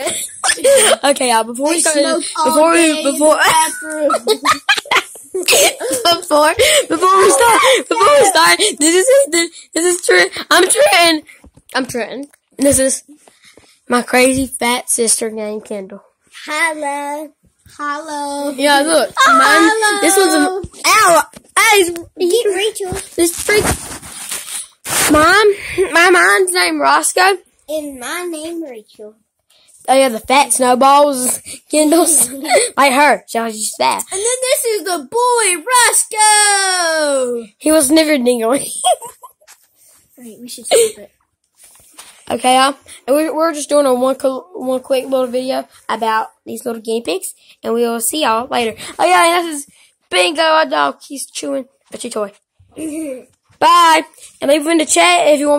okay, y'all. Before we start, before we before before before we start before we start this is this, this is Trent. I'm Trent. I'm Trent. This is my crazy fat sister named Kendall. Hello. Hello. Yeah, look. Oh, mine, this one's a ow. Hey, Get Rachel. this freak. Mom, my mom's name Roscoe. And my name Rachel. Oh yeah, the fat snowballs, Kendall's like her. She was just fat. And then this is the boy Roscoe. He was never dingling. Alright, we should stop it. Okay, y'all. And we're, we're just doing a one, one quick little video about these little guinea pigs. And we will see y'all later. Oh, yeah, and this is Bingo, our dog. He's chewing a chew toy. Bye. And leave in the chat if you want